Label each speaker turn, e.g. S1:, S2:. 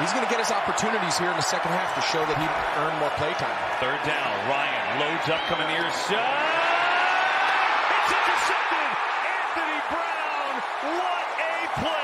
S1: He's going to get his opportunities here in the second half to show that he earned more play time.
S2: Third down. Ryan loads up coming near shot. It's intercepted. Anthony Brown. What a play.